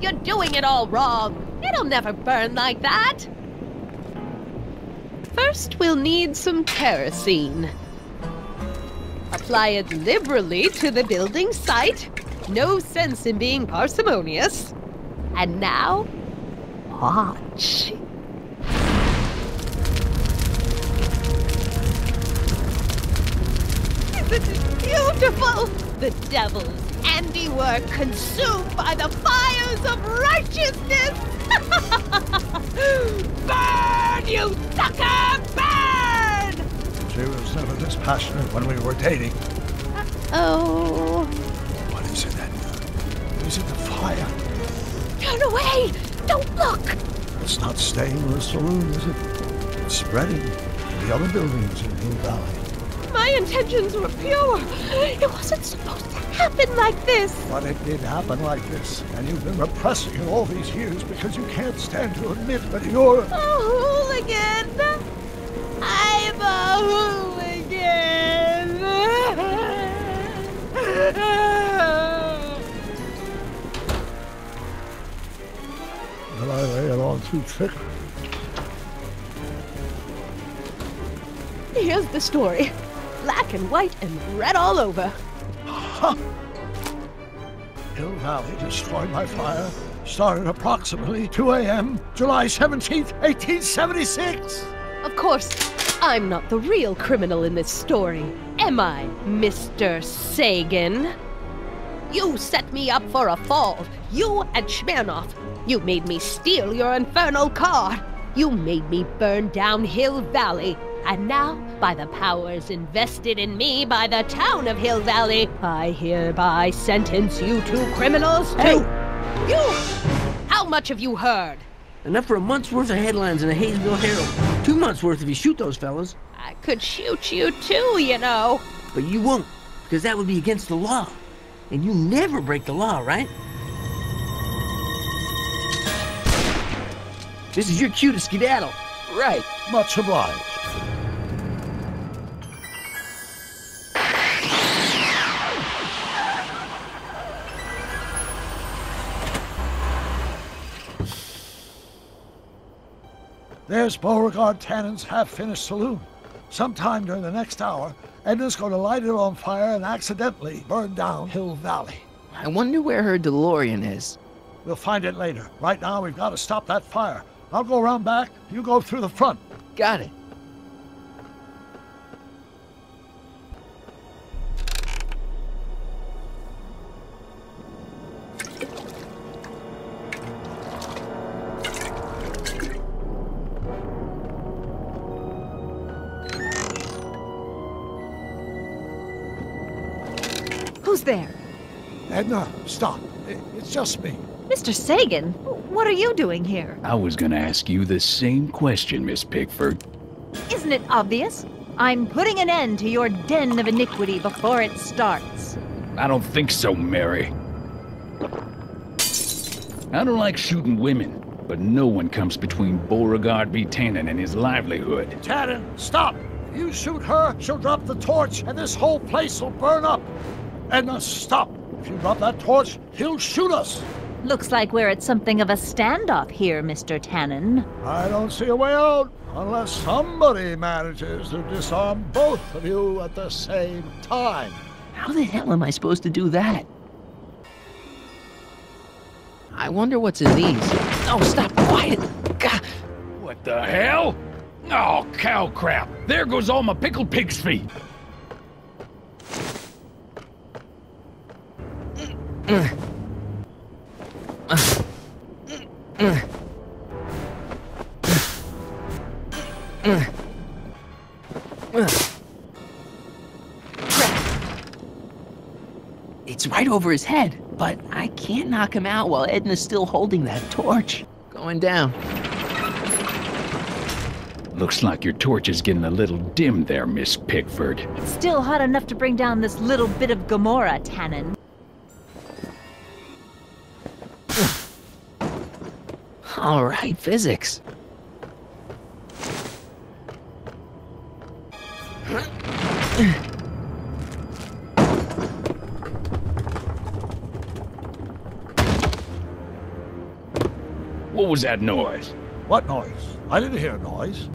You're doing it all wrong. It'll never burn like that. First, we'll need some kerosene. Apply it liberally to the building site. No sense in being parsimonious. And now, watch. Isn't it beautiful? The devil's handiwork consumed by the fires of righteousness! burn, you sucker! Burn! She was never this passionate when we were dating. Oh. What is it, Edna? Is it the fire? Turn away! Don't look! It's not staying in the saloon, is it? It's spreading to the other buildings in Hill Valley. My intentions were pure. It wasn't supposed to happen like this. But it did happen like this, and you've been repressing it all these years because you can't stand to admit that you're... A hooligan! I'm a hooligan! Did I lay it on too thick? Here's the story. Black and white and red all over. Huh. Hill Valley destroyed by fire started approximately 2 a.m., July 17th, 1876. Of course, I'm not the real criminal in this story, am I, Mr. Sagan? You set me up for a fall. You and Smirnoff. You made me steal your infernal car. You made me burn down Hill Valley. And now, by the powers invested in me by the town of Hill Valley, I hereby sentence you two criminals to. Hey! You! How much have you heard? Enough for a month's worth of headlines in the Hayesville Herald. Two months worth if you shoot those fellas. I could shoot you too, you know. But you won't, because that would be against the law. And you never break the law, right? This is your cue to skedaddle. Right. Much obliged. There's Beauregard Tannen's half-finished saloon. Sometime during the next hour, Edna's going to light it on fire and accidentally burn down Hill Valley. I wonder where her DeLorean is. We'll find it later. Right now, we've got to stop that fire. I'll go around back. You go through the front. Got it. Who's there? Edna, stop. It's just me. Mr. Sagan? What are you doing here? I was gonna ask you the same question, Miss Pickford. Isn't it obvious? I'm putting an end to your den of iniquity before it starts. I don't think so, Mary. I don't like shooting women, but no one comes between Beauregard B. Tannen and his livelihood. Tannen, stop! If you shoot her, she'll drop the torch, and this whole place will burn up. Edna, stop! If you drop that torch, he'll shoot us. Looks like we're at something of a standoff here, Mr. Tannen. I don't see a way out unless somebody manages to disarm both of you at the same time. How the hell am I supposed to do that? I wonder what's in these. Oh, stop quiet. God. What the hell? Oh, cow crap! There goes all my pickled pig's feet! It's right over his head, but I can't knock him out while Edna's still holding that torch. Going down. Looks like your torch is getting a little dim there, Miss Pickford. It's still hot enough to bring down this little bit of Gomorrah, Tannen. All right, physics. What was that noise? What noise? I didn't hear a noise.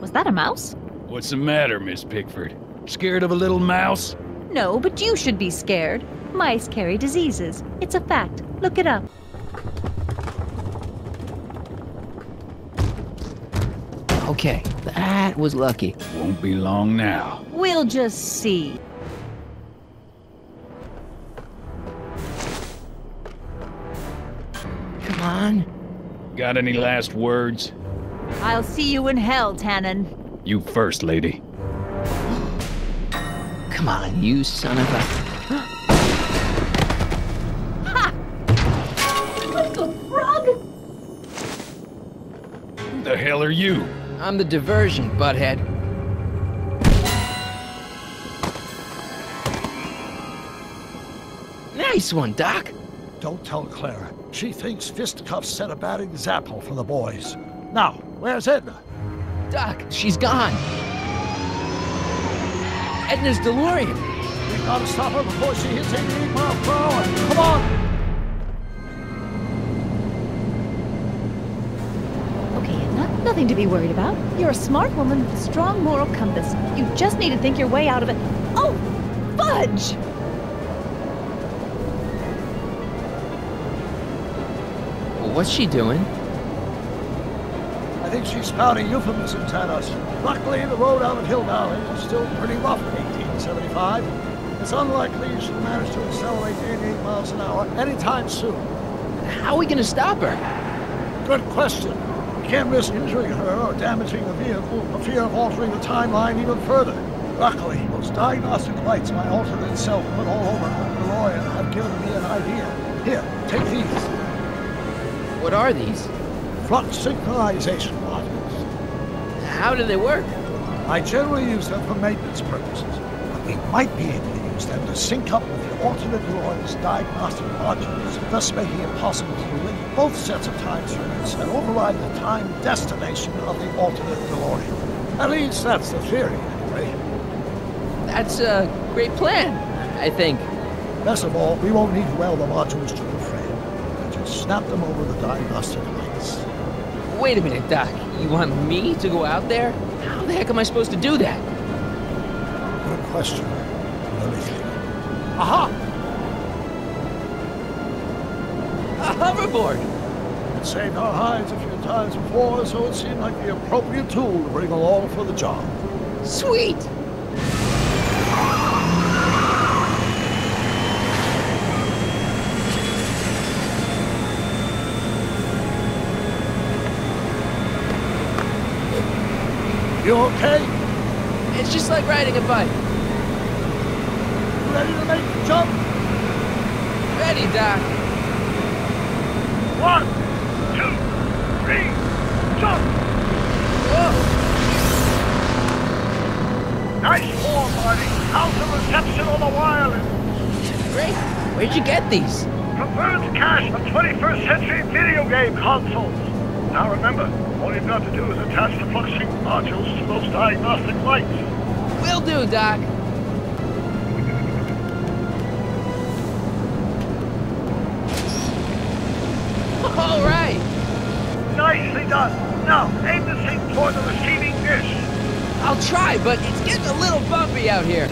Was that a mouse? What's the matter, Miss Pickford? Scared of a little mouse? No, but you should be scared. Mice carry diseases. It's a fact. Look it up. Okay, that was lucky. Won't be long now. We'll just see. Come on. Got any last words? I'll see you in hell, Tannen. You first, lady. Come on, you son of a. are you? I'm the diversion, butthead. Nice one, Doc. Don't tell Clara. She thinks fisticuffs set a bad example for the boys. Now, where's Edna? Doc, she's gone. Edna's DeLorean. We gotta stop her before she hits 88 miles per hour. Come on! Nothing to be worried about. You're a smart woman with a strong moral compass. You just need to think your way out of it. Oh, fudge! What's she doing? I think she's spouting euphemisms at us. Luckily, the road out of Hill Valley is still pretty rough in 1875. It's unlikely she'll manage to accelerate to 88 miles an hour anytime soon. How are we gonna stop her? Good question. Can't risk injuring her or damaging the vehicle for fear of altering the timeline even further. Luckily, those diagnostic lights my alternate self put all over the DeLorean have given me an idea. Here, take these. What are these? Flux synchronization modules. How do they work? I generally use them for maintenance purposes, but we might be able to use them to sync up with the alternate DeLorean's diagnostic modules, thus making it possible to link both sets of time circuits and override the time destination of the alternate DeLorean. At least that's the theory, anyway. That's a great plan, I think. Best of all, we won't need to weld the modules to the frame. We'll just snap them over the diagnostic lights. Wait a minute, Doc. You want me to go out there? How the heck am I supposed to do that? Good question. Let me think. Aha! Hoverboard! It saved our hides a few times before, so it seemed like the appropriate tool to bring along for the job. Sweet! You okay? It's just like riding a bike. Ready to make the jump? Ready, Doc. One, two, three, jump! Whoa! Nice form, Marty. How's the reception on the wireless? Great. Where'd you get these? From Burns Cash of 21st century video game consoles. Now remember, all you've got to do is attach the flux sync modules to those diagnostic lights. Will do, Doc. All right. Nicely done. Now, aim the thing toward the receiving dish. I'll try, but it's getting a little bumpy out here.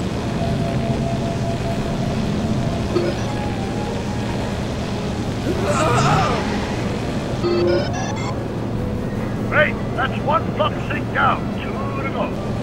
Great, that's one flux sync down. Two to go.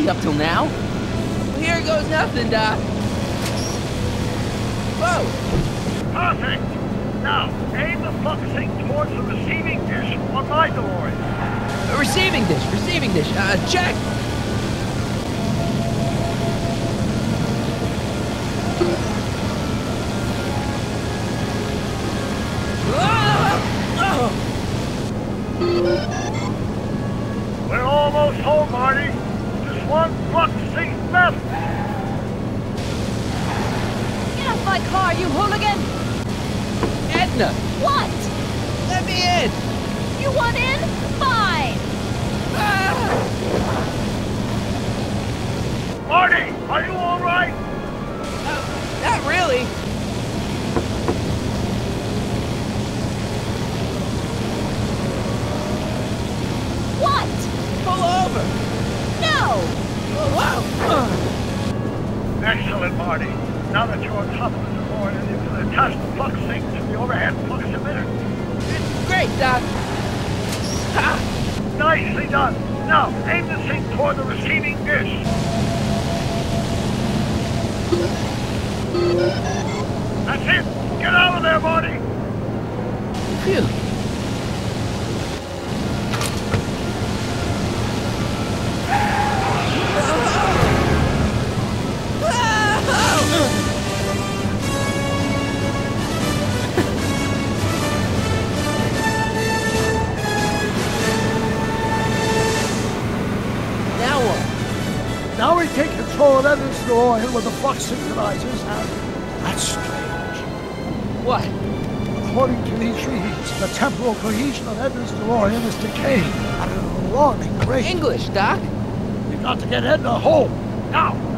Easy up till now. Here goes nothing, Doc. Whoa! Perfect! Now, aim the flux sync towards the receiving dish on my DeLorean. Receiving dish, receiving dish. Uh, check. Edna, What? let me in. You want in? Fine! Ah! Marty, are you all right? Uh, not really. What? Pull over. No! Oh, wow. Excellent, Marty. Now that you're on top of the DeLorean, you can the flux Great, Doc. Nicely done. Now, aim the sink toward the receiving dish. Control of Edna's with the flux synchronizers, and that's strange. What? According to these readings, the temporal cohesion of Edna's DeLorean is decaying at an alarming rate. English, Doc. We've got to get Edna home. Now!